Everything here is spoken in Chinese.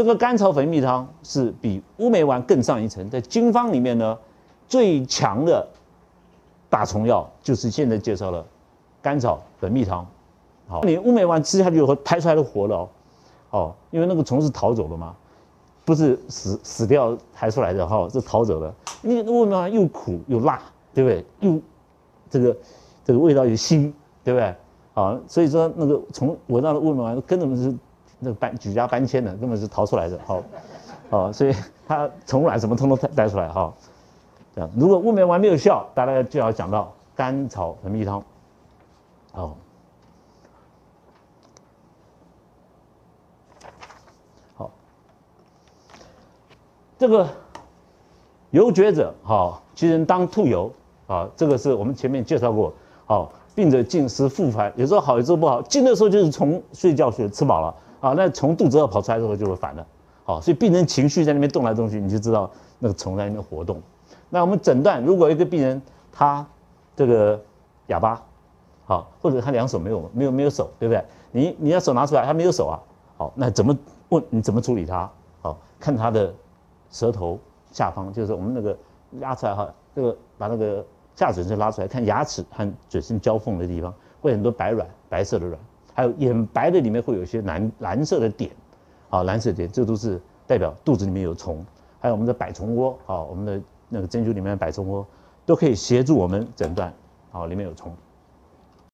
这个甘草粉蜜汤是比乌梅丸更上一层，在经方里面呢，最强的大虫药就是现在介绍的甘草粉蜜汤。好，你乌梅丸吃下去以后排出来都活了哦，因为那个虫是逃走的嘛，不是死死掉排出来的哈，是逃走的。你乌梅丸又苦又辣，对不对？又这个这个味道又腥，对不对？啊，所以说那个从闻到的乌梅丸根本是那个搬举家搬迁的，根本是逃出来的。好，哦，所以它虫卵什么通通带带出来哈。这样，如果乌梅丸没有效，大家就要讲到甘草粉蜜汤。好。这个游厥者，哈，其实当吐油，啊，这个是我们前面介绍过，好，病者进食复返，有时候好，有时候不好，进的时候就是从睡觉睡吃饱了，啊，那从肚子上跑出来之后就会反了，好，所以病人情绪在那边动来动去，你就知道那个虫在那边活动。那我们诊断，如果一个病人他这个哑巴，好，或者他两手没有没有没有手，对不对？你你要手拿出来，他没有手啊，好，那怎么问？你怎么处理他？好，看他的。舌头下方就是我们那个拉出来哈，这个把那个下嘴唇拉出来，看牙齿和嘴唇交缝的地方会很多白软，白色的软，还有眼白的里面会有一些蓝蓝色的点，啊，蓝色点，这都是代表肚子里面有虫。还有我们的百虫窝，啊，我们的那个针灸里面的百虫窝都可以协助我们诊断，啊，里面有虫。